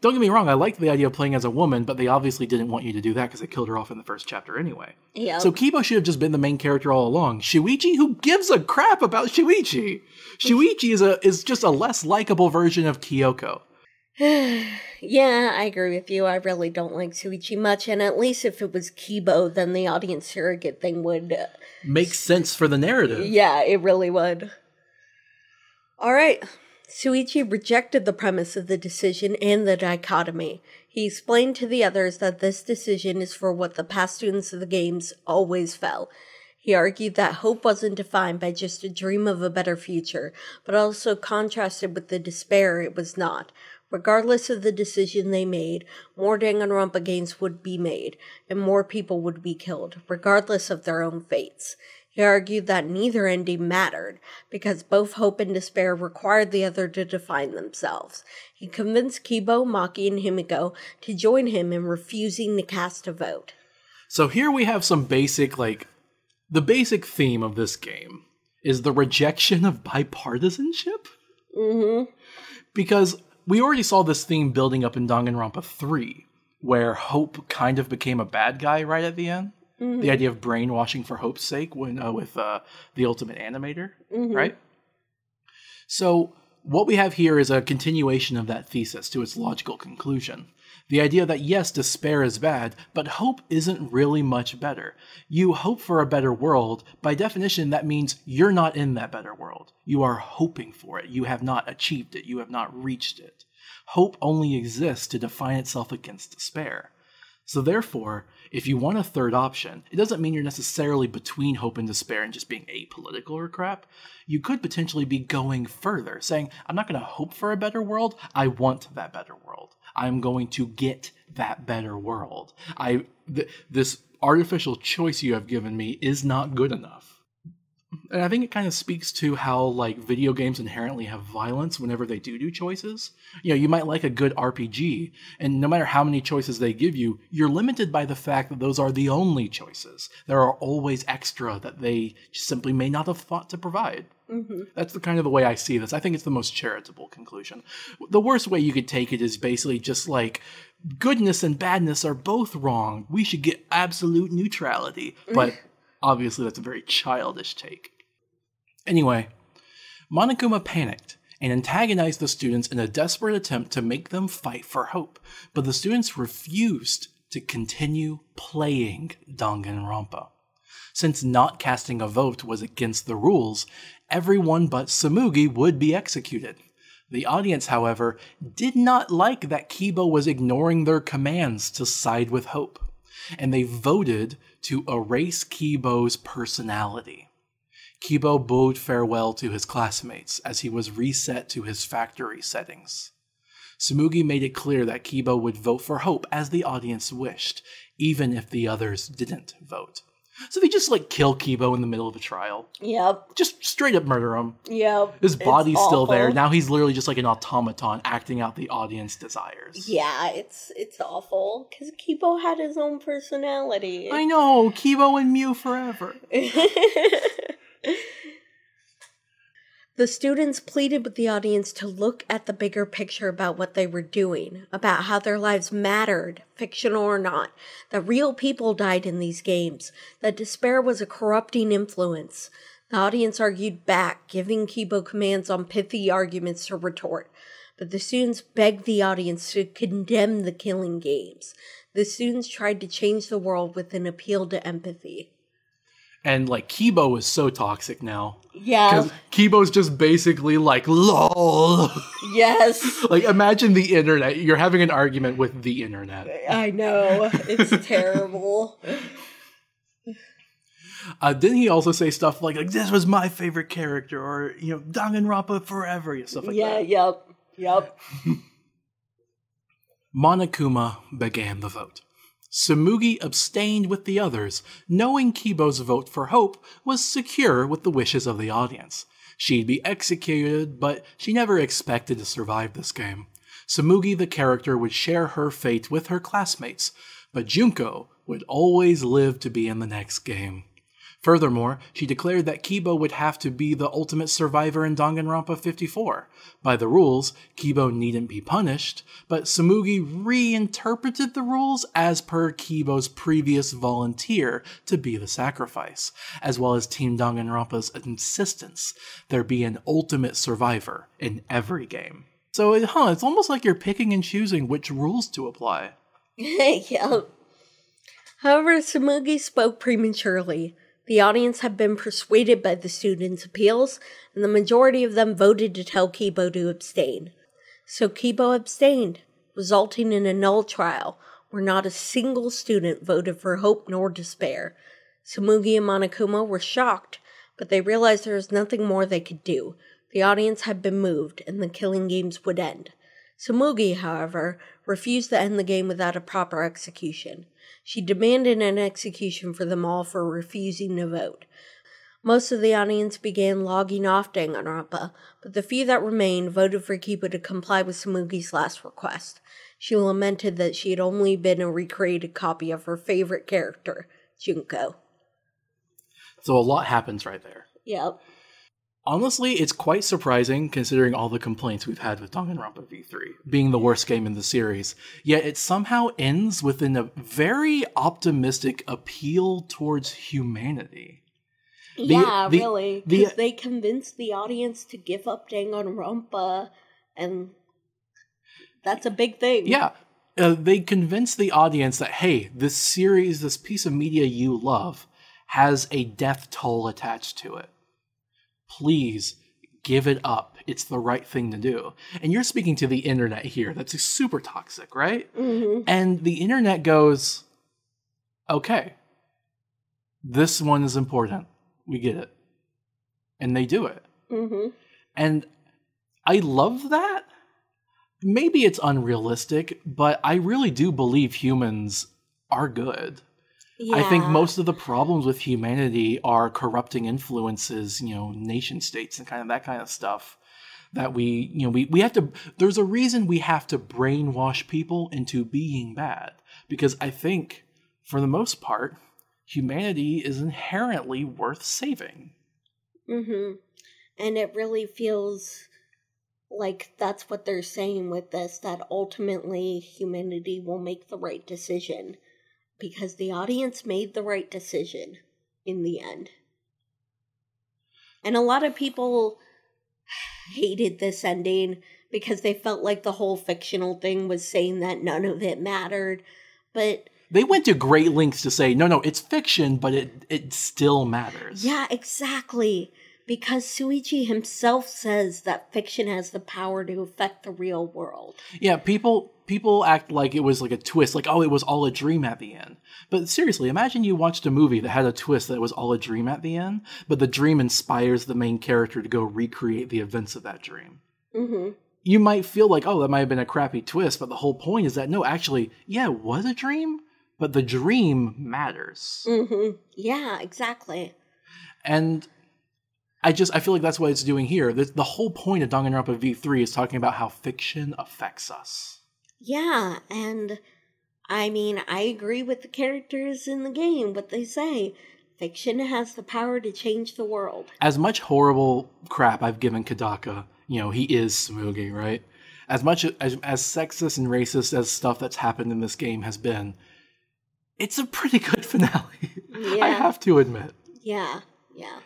Don't get me wrong, I liked the idea of playing as a woman, but they obviously didn't want you to do that because they killed her off in the first chapter anyway. Yeah. So Kibo should have just been the main character all along. Shuichi, who gives a crap about Shuichi? Shuichi is a is just a less likable version of Kyoko. yeah, I agree with you. I really don't like Shuichi much, and at least if it was Kibo, then the audience surrogate thing would. Uh, Makes sense for the narrative. yeah, it really would. All right. Shuichi rejected the premise of the decision and the dichotomy. He explained to the others that this decision is for what the past students of the games always felt. He argued that hope wasn't defined by just a dream of a better future, but also contrasted with the despair it was not. Regardless of the decision they made, more Danganronpa games would be made, and more people would be killed, regardless of their own fates. He argued that neither ending mattered, because both hope and despair required the other to define themselves. He convinced Kibo, Maki, and Himiko to join him in refusing to cast a vote. So here we have some basic, like, the basic theme of this game is the rejection of bipartisanship. Mm-hmm. Because we already saw this theme building up in Danganronpa 3, where Hope kind of became a bad guy right at the end. The idea of brainwashing for Hope's sake when uh, with uh, the Ultimate Animator, right? So what we have here is a continuation of that thesis to its logical conclusion. The idea that yes, despair is bad, but hope isn't really much better. You hope for a better world, by definition, that means you're not in that better world. You are hoping for it. You have not achieved it. You have not reached it. Hope only exists to define itself against despair. So, therefore, if you want a third option, it doesn't mean you're necessarily between hope and despair and just being apolitical or crap. You could potentially be going further, saying, I'm not going to hope for a better world, I want that better world. I'm going to get that better world. I th- this artificial choice you have given me is not good enough. And I think it kind of speaks to how like video games inherently have violence whenever they do do choices. You know, you might like a good RPG, and no matter how many choices they give you, you're limited by the fact that those are the only choices. There are always extra that they simply may not have thought to provide. Mm-hmm. That's the kind of the way I see this. I think it's the most charitable conclusion. The worst way you could take it is basically just like goodness and badness are both wrong. We should get absolute neutrality. Mm-hmm. But obviously, that's a very childish take. Anyway, Monokuma panicked and antagonized the students in a desperate attempt to make them fight for hope, but the students refused to continue playing Danganronpa. Since not casting a vote was against the rules, everyone but Tsumugi would be executed. The audience, however, did not like that Kibo was ignoring their commands to side with Hope, and they voted to erase Kibo's personality. Kibo bowed farewell to his classmates as he was reset to his factory settings. Tsumugi made it clear that Kibo would vote for Hope as the audience wished, even if the others didn't vote. So they just like kill Kibo in the middle of a trial. Yep. Just straight up murder him. Yep. His body's still there. Now he's literally just like an automaton acting out the audience desires. Yeah, it's it's awful because Kibo had his own personality. I know, Kibo and Miu forever. The students pleaded with the audience to look at the bigger picture about what they were doing, about how their lives mattered, fictional or not, that real people died in these games, that despair was a corrupting influence. The audience argued back, giving Kibo commands on pithy arguments to retort. But the students begged the audience to condemn the killing games. The students tried to change the world with an appeal to empathy. And like Kibo is so toxic now. Yeah. Because Kibo's just basically like, lol. Yes. like imagine the internet. You're having an argument with the internet. I know. It's terrible. Uh, didn't he also say stuff like, like this was my favorite character or you know Danganronpa forever, know, stuff like yeah, that. Yeah, yep. Yep. Monokuma began the vote. Tsumugi abstained with the others, knowing Kibo's vote for hope was secure with the wishes of the audience. She'd be executed, but she never expected to survive this game. Tsumugi, the character, would share her fate with her classmates, but Junko would always live to be in the next game. Furthermore, she declared that Kibo would have to be the ultimate survivor in Danganronpa 54. By the rules, Kibo needn't be punished, but Tsumugi reinterpreted the rules as per Kibo's previous volunteer to be the sacrifice, as well as Team Danganronpa's insistence there be an ultimate survivor in every game. So, huh, it's almost like you're picking and choosing which rules to apply. yeah. However, Tsumugi spoke prematurely. The audience had been persuaded by the students' appeals, and the majority of them voted to tell Kibo to abstain. So Kibo abstained, resulting in a null trial where not a single student voted for hope nor despair. Tsumugi and Monokuma were shocked, but they realized there was nothing more they could do. The audience had been moved, and the killing games would end. Tsumugi, however, refused to end the game without a proper execution. She demanded an execution for them all for refusing to vote. Most of the audience began logging off Danganronpa, but the few that remained voted for Kibo to comply with Tsumugi's last request. She lamented that she had only been a recreated copy of her favorite character, Junko. So a lot happens right there. Yep. Honestly, it's quite surprising considering all the complaints we've had with Danganronpa V3 being the worst game in the series. Yet it somehow ends within a very optimistic appeal towards humanity. yeah, the, really. Because the, they convinced the audience to give up Danganronpa, and that's a big thing. Yeah, uh, they convinced the audience that hey, this series, this piece of media you love, has a death toll attached to it please give it up. It's the right thing to do. And you're speaking to the internet here. That's super toxic, right? Mm-hmm. And the internet goes, okay, this one is important. We get it. And they do it. Mm-hmm. And I love that. Maybe it's unrealistic, but I really do believe humans are good. Yeah. I think most of the problems with humanity are corrupting influences, you know, nation states and kind of that kind of stuff. That we, you know, we, we have to, there's a reason we have to brainwash people into being bad. Because I think, for the most part, humanity is inherently worth saving. Mm-hmm. And it really feels like that's what they're saying with this that ultimately humanity will make the right decision because the audience made the right decision in the end. And a lot of people hated this ending because they felt like the whole fictional thing was saying that none of it mattered. But they went to great lengths to say, no, no, it's fiction, but it it still matters. Yeah, exactly. Because Shuichi himself says that fiction has the power to affect the real world. Yeah, people people act like it was like a twist, like oh, it was all a dream at the end. But seriously, imagine you watched a movie that had a twist that was all a dream at the end, but the dream inspires the main character to go recreate the events of that dream. Mm-hmm. You might feel like, oh, that might have been a crappy twist, but the whole point is that no, actually, yeah, it was a dream, but the dream matters. Mm-hmm. Yeah, exactly. And I just I feel like that's what it's doing here. The, the whole point of Danganronpa V3 is talking about how fiction affects us. Yeah, and I mean, I agree with the characters in the game, what they say. Fiction has the power to change the world. As much horrible crap I've given Kodaka, you know, he is Tsumugi, right? As much as, as sexist and racist as stuff that's happened in this game has been, it's a pretty good finale. Yeah. I have to admit. Yeah, yeah.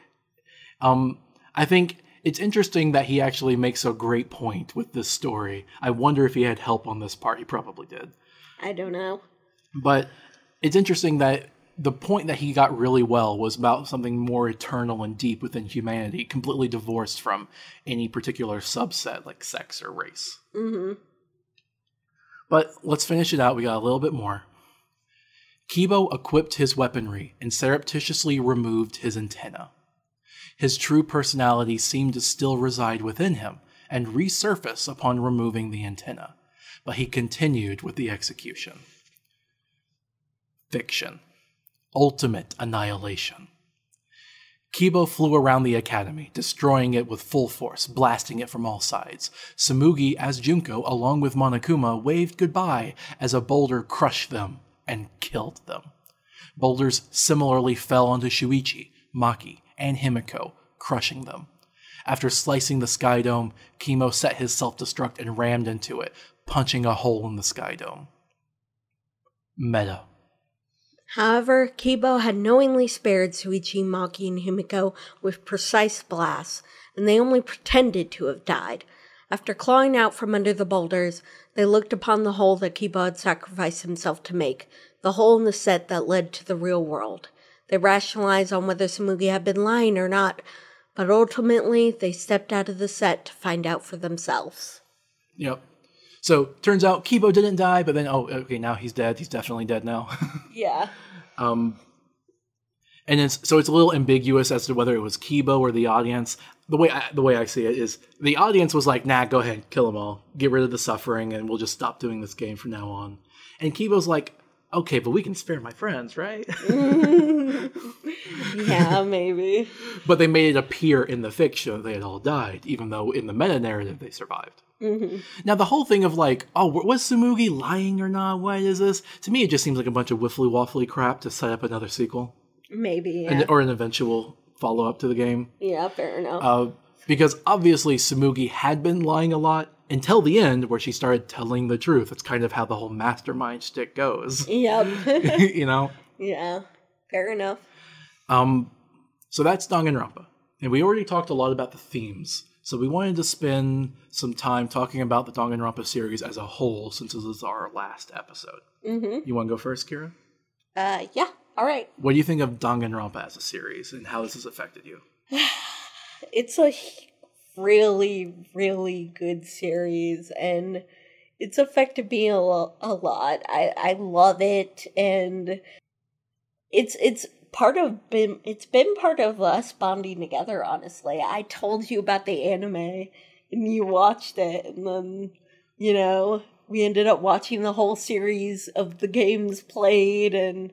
Um, I think it's interesting that he actually makes a great point with this story. I wonder if he had help on this part. He probably did. I don't know. But it's interesting that the point that he got really well was about something more eternal and deep within humanity, completely divorced from any particular subset like sex or race. Mm-hmm. But let's finish it out. We got a little bit more. Kibo equipped his weaponry and surreptitiously removed his antenna. His true personality seemed to still reside within him and resurface upon removing the antenna, but he continued with the execution. Fiction. Ultimate annihilation. Kibo flew around the academy, destroying it with full force, blasting it from all sides. Tsumugi, as Junko, along with Monokuma, waved goodbye as a boulder crushed them and killed them. Boulders similarly fell onto Shuichi, Maki, and Himiko, crushing them. After slicing the sky dome, Kibo set his self destruct and rammed into it, punching a hole in the sky dome. Meta. However, Kibo had knowingly spared Shuichi, Maki, and Himiko with precise blasts, and they only pretended to have died. After clawing out from under the boulders, they looked upon the hole that Kibo had sacrificed himself to make, the hole in the set that led to the real world. They rationalized on whether Tsumugi had been lying or not, but ultimately they stepped out of the set to find out for themselves. Yep. So turns out Kibo didn't die, but then oh okay now he's dead. He's definitely dead now. Yeah. um, and it's so it's a little ambiguous as to whether it was Kibo or the audience. The way I, the way I see it is the audience was like, "Nah, go ahead, kill them all, get rid of the suffering, and we'll just stop doing this game from now on." And Kibo's like, "Okay, but we can spare my friends, right?" Yeah, maybe. but they made it appear in the fiction that they had all died, even though in the meta narrative they survived. Now the whole thing of like, oh, was Tsumugi lying or not? What is this? To me, it just seems like a bunch of wiffly waffly crap to set up another sequel Maybe, yeah. and, or an eventual follow up to the game. yeah, fair enough. Uh, because obviously Tsumugi had been lying a lot until the end, where she started telling the truth. That's kind of how the whole mastermind stick goes, yep. you know. yeah, fair enough. Um, so that's Danganronpa, and we already talked a lot about the themes. So we wanted to spend some time talking about the Danganronpa series as a whole, since this is our last episode. Mm-hmm. You want to go first, Kira? Uh, yeah, all right. What do you think of Danganronpa as a series, and how this has affected you? It's a really, really good series, and it's affected me a, lo- a lot. I, I love it, and it's it's part of been it's been part of us bonding together. Honestly, I told you about the anime, and you watched it, and then you know we ended up watching the whole series of the games played, and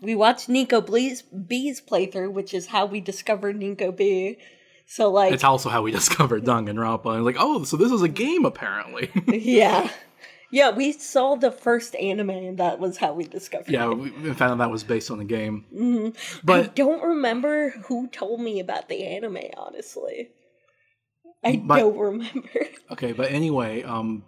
we watched Nico B's, B's playthrough, which is how we discovered Nico B. So like, It's also how we discovered Danganronpa, and like, oh, so this is a game apparently. yeah, yeah, we saw the first anime, and that was how we discovered. yeah, it. we found out that was based on the game. I But don't remember who told me about the anime. Honestly, I But- don't remember. Okay, but anyway, um,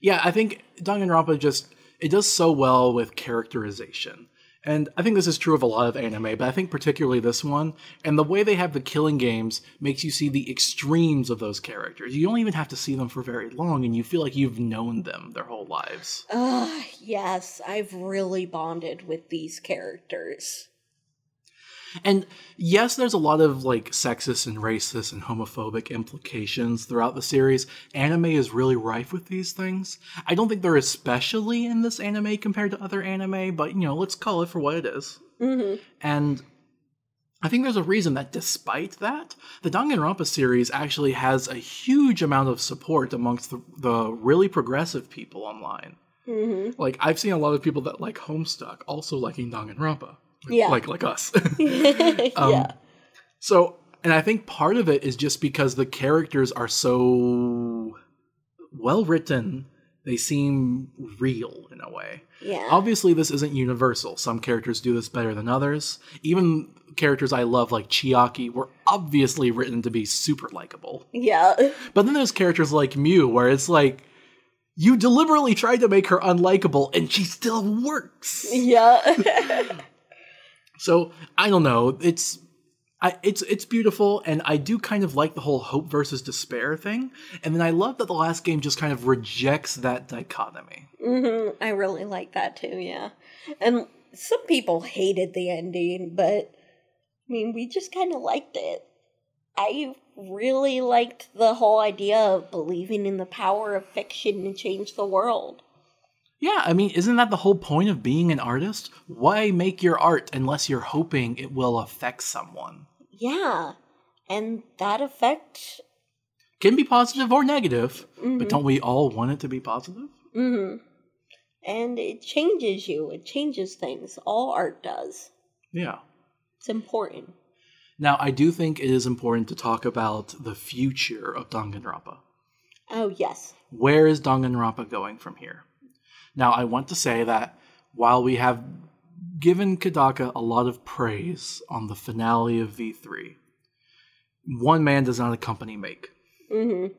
yeah, I think Danganronpa just it does so well with characterization, and I think this is true of a lot of anime, but I think particularly this one, and the way they have the killing games makes you see the extremes of those characters. You don't even have to see them for very long, and you feel like you've known them their whole lives. Yes, I've really bonded with these characters. And yes, there's a lot of like sexist and racist and homophobic implications throughout the series. Anime is really rife with these things. I don't think they're especially in this anime compared to other anime, but you know, let's call it for what it is. Mm-hmm. And I think there's a reason that despite that, the Danganronpa series actually has a huge amount of support amongst the, the really progressive people online. Mm-hmm. Like I've seen a lot of people that like Homestuck also liking Danganronpa. Yeah. Like like us. Um, yeah. So, and I think part of it is just because the characters are so well written, they seem real in a way. Yeah. Obviously, this isn't universal. Some characters do this better than others. Even characters I love, like Chiaki, were obviously written to be super likable. Yeah. But then there's characters like Miu, where it's like, you deliberately tried to make her unlikable, and she still works. Yeah. So I don't know. It's I, it's it's beautiful, and I do kind of like the whole hope versus despair thing. And then I love that the last game just kind of rejects that dichotomy. hmm I really like that too, yeah. And some people hated the ending, but I mean, we just kind of liked it. I really liked the whole idea of believing in the power of fiction to change the world. Yeah, I mean, isn't that the whole point of being an artist? Why make your art unless you're hoping it will affect someone? Yeah. And that effect. Can be positive or negative, Mhm. but don't we all want it to be positive? hmm And it changes you, it changes things. All art does. Yeah. It's important. Now, I do think it is important to talk about the future of Danganronpa. Oh, yes. Where is Danganronpa going from here? Now, I want to say that while we have given Kodaka a lot of praise on the finale of V3, one man does not a company make. Mm-hmm.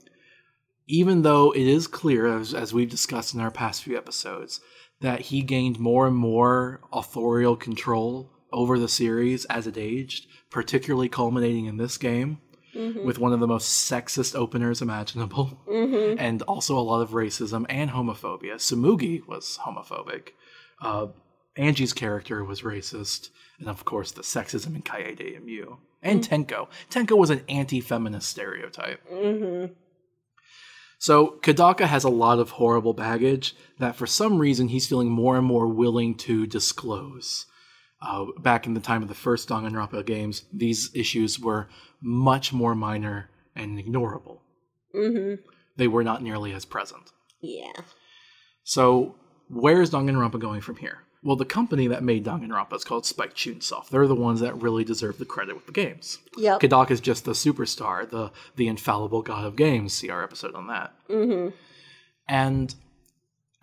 Even though it is clear, as, as we've discussed in our past few episodes, that he gained more and more authorial control over the series as it aged, particularly culminating in this game with one of the most sexist openers imaginable, and also a lot of racism and homophobia. Tsumugi was homophobic. Uh, Angie's character was racist, and of course the sexism in Kaede and Miu. And Tenko. Tenko was an anti-feminist stereotype. So Kodaka has a lot of horrible baggage that for some reason he's feeling more and more willing to disclose. Uh, back in the time of the first Danganronpa games, these issues were much more minor and ignorable. Mm-hmm. They were not nearly as present. Yeah. So where is Danganronpa going from here? Well, the company that made Danganronpa is called Spike Chunsoft. They're the ones that really deserve the credit with the games. Yep. Kodaka is just the superstar, the the infallible god of games. See our episode on that. Mm-hmm. And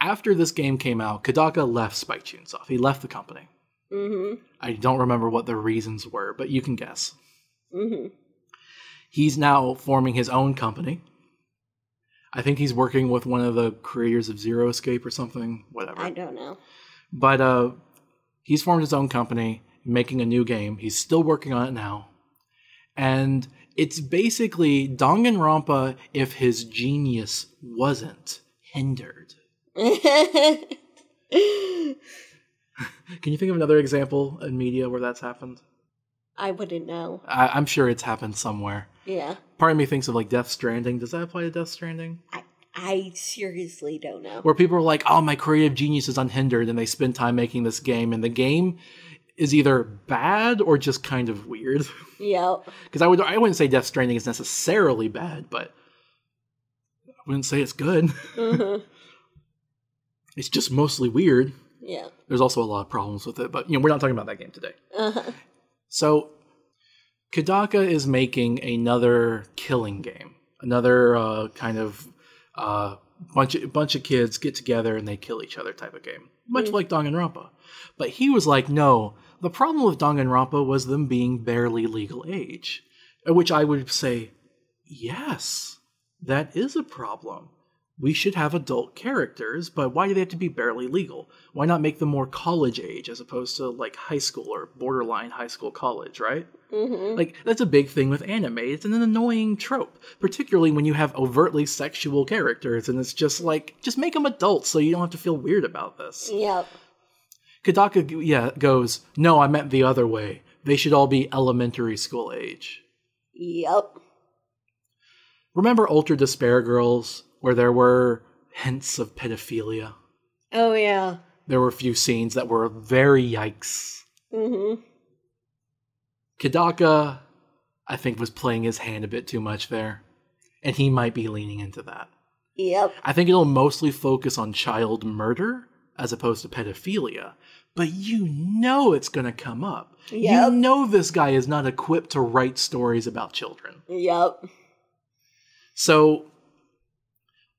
after this game came out, Kodaka left Spike Chunsoft. He left the company. Mm-hmm. I don't remember what the reasons were, but you can guess. Mm-hmm. He's now forming his own company. I think he's working with one of the creators of Zero Escape or something, whatever. I don't know. But uh, he's formed his own company, making a new game. He's still working on it now. And it's basically Danganronpa if his genius wasn't hindered. Can you think of another example in media where that's happened? I wouldn't know. I, I'm sure it's happened somewhere. Yeah. Part of me thinks of like Death Stranding. Does that apply to Death Stranding? I, I seriously don't know. Where people are like, oh, my creative genius is unhindered, and they spend time making this game, and the game is either bad or just kind of weird. Yep. Because I would I wouldn't say Death Stranding is necessarily bad, but I wouldn't say it's good. Mm-hmm. It's just mostly weird. Yeah. There's also a lot of problems with it, but you know we're not talking about that game today. Uh-huh. So Kodaka is making another killing game, another uh, kind of uh, bunch of bunch of kids get together and they kill each other type of game, much like Danganronpa. But he was like, no, the problem with Danganronpa was them being barely legal age, at which I would say, yes, that is a problem. We should have adult characters, but why do they have to be barely legal? Why not make them more college age as opposed to like high school or borderline high school college, right? Mm-hmm. Like that's a big thing with anime. It's an annoying trope, particularly when you have overtly sexual characters, and it's just like just make them adults so you don't have to feel weird about this. Yep. Kodaka yeah, goes, no, I meant the other way. They should all be elementary school age. Yep. Remember Ultra Despair Girls, where there were hints of pedophilia? Oh yeah. There were a few scenes that were very yikes. Mm-hmm. Kodaka, I think, was playing his hand a bit too much there, and he might be leaning into that. Yep. I think it'll mostly focus on child murder as opposed to pedophilia, but you know it's going to come up. Yep. You know this guy is not equipped to write stories about children. Yep. So,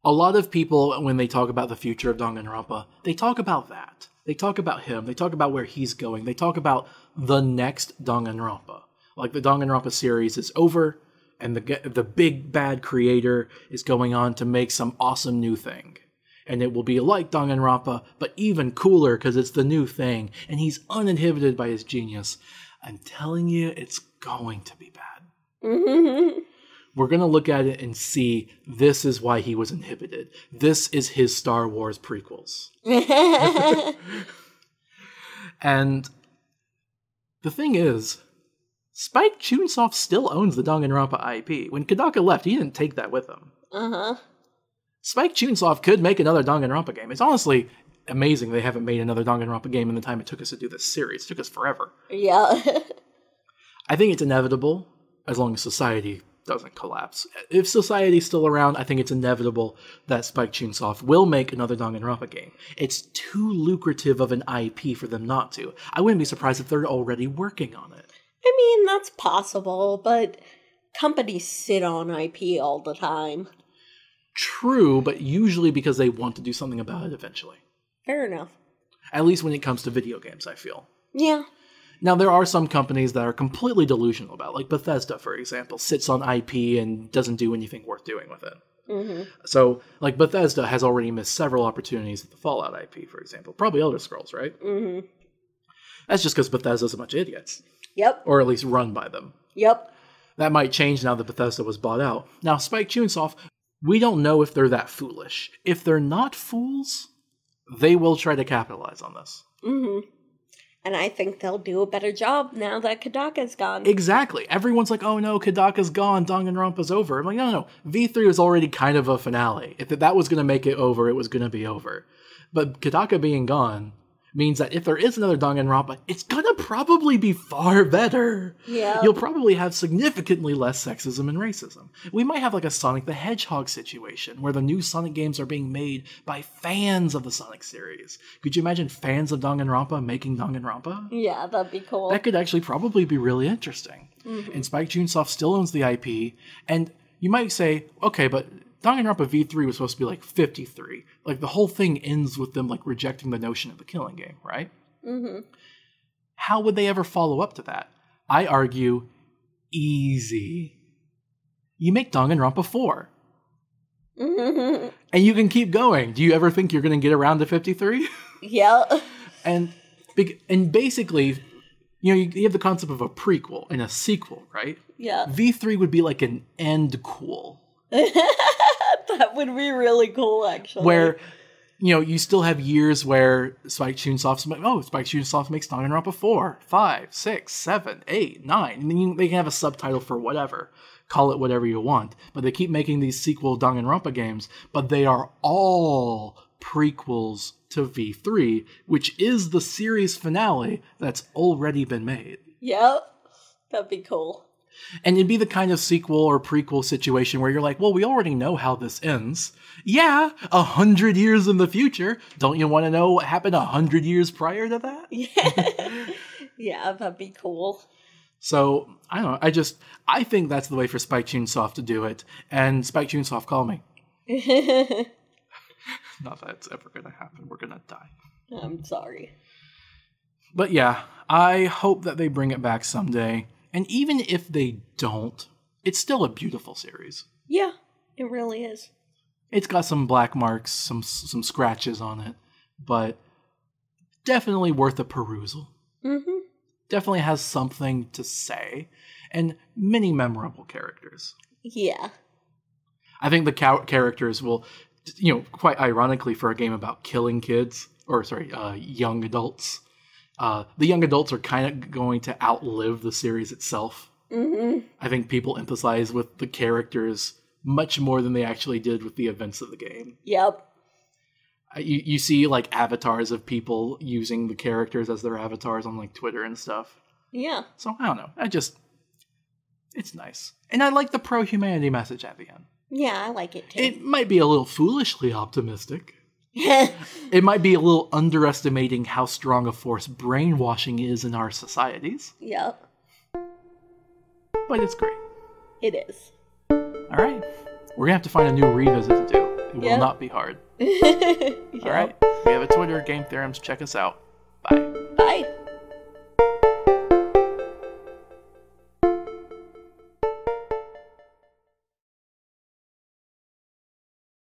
a lot of people, when they talk about the future of Danganronpa, they talk about that. They talk about him. They talk about where he's going. They talk about the next Danganronpa. Like the Danganronpa series is over, and the the big bad creator is going on to make some awesome new thing. And it will be like Danganronpa, but even cooler because it's the new thing, and he's uninhibited by his genius. I'm telling you, it's going to be bad. we're going to look at it and see this is why he was inhibited. This is his Star Wars prequels. And the thing is, Spike Chunsoft still owns the Danganronpa IP. When Kodaka left, he didn't take that with him. uh-huh. Spike Chunsoft could make another Danganronpa game. It's honestly amazing they haven't made another Danganronpa game in the time it took us to do this series. It took us forever. Yeah. I think it's inevitable as long as society doesn't collapse. If society's still around, I think it's inevitable that Spike Chunsoft will make another Danganronpa game. It's too lucrative of an IP for them not to. I wouldn't be surprised if they're already working on it. I mean, that's possible, but companies sit on IP all the time. True, but usually because they want to do something about it eventually. Fair enough. At least when it comes to video games, I feel. Yeah. Now, there are some companies that are completely delusional about, it, like Bethesda, for example, sits on IP and doesn't do anything worth doing with it. Mm-hmm. So, like Bethesda has already missed several opportunities with the Fallout IP, for example. Probably Elder Scrolls, right? Mm-hmm. That's just because Bethesda's a bunch of idiots, Yep. or at least run by them. Yep. That might change now that Bethesda was bought out. Now, Spike Chunsoft, we don't know if they're that foolish. If they're not fools, they will try to capitalize on this. Mm-hmm. And I think they'll do a better job now that Kodaka's gone. Exactly. Everyone's like, oh no, Kodaka's gone, Danganronpa's over. I'm like, no, no, no. V3 was already kind of a finale. If that was going to make it over, it was going to be over. But Kodaka being gone means that if there is another Danganronpa, it's gonna probably be far better. Yeah. You'll probably have significantly less sexism and racism. We might have like a Sonic the Hedgehog situation where the new Sonic games are being made by fans of the Sonic series. Could you imagine fans of Danganronpa making Danganronpa? yeah, that'd be cool. That could actually probably be really interesting. Mm-hmm. And Spike Chunsoft still owns the IP, and you might say, okay, but Danganronpa V3 was supposed to be like 53. Like the whole thing ends with them like rejecting the notion of the killing game, right? mm-hmm. How would they ever follow up to that? I argue easy. You make Danganronpa 4, Mm-hmm. and you can keep going. Do you ever think you're going to get around to 53? yeah. and and basically, you know, you, you have the concept of a prequel and a sequel, right? Yeah. V3 would be like an end cool that would be really cool, actually. where you know you still have years where Spike Chunsoft's like, oh Spike Chunsoft makes Danganronpa 4, 5, 6, 7, 8, 9. And then you, they can have a subtitle for whatever. Call it whatever you want. But they keep making these sequel Danganronpa games, but they are all prequels to V3, which is the series finale that's already been made. Yep. That'd be cool. And it'd be the kind of sequel or prequel situation where you're like, well, we already know how this ends. Yeah, a hundred years in the future. Don't you want to know what happened a hundred years prior to that? Yeah. yeah, that'd be cool. So I don't know. I just I think that's the way for Spike Chunsoft to do it. And Spike Chunsoft, call me. Not that it's ever gonna happen. We're gonna die. I'm sorry. But yeah, I hope that they bring it back someday. And even if they don't, it's still a beautiful series. Yeah, it really is. It's got some black marks, some some scratches on it, but definitely worth a perusal. Mm-hmm. Definitely has something to say, and many memorable characters. Yeah. I think the ca- characters will, you know, quite ironically for a game about killing kids or sorry, uh, young adults. Uh, the young adults are kind of going to outlive the series itself. Mm-hmm. I think people emphasize with the characters much more than they actually did with the events of the game. Yep. Uh, You, you see like avatars of people using the characters as their avatars on like Twitter and stuff. Yeah. So I don't know. I just, it's nice, and I like the pro humanity message at the end. Yeah, I like it too. It might be a little foolishly optimistic. It might be a little underestimating how strong a force brainwashing is in our societies, yep. but it's great. It is. All right, we're gonna have to find a new revisit to do. It will not be hard. Yep. All right, we have a Twitter, Game Theorems. Check us out. Bye. Bye.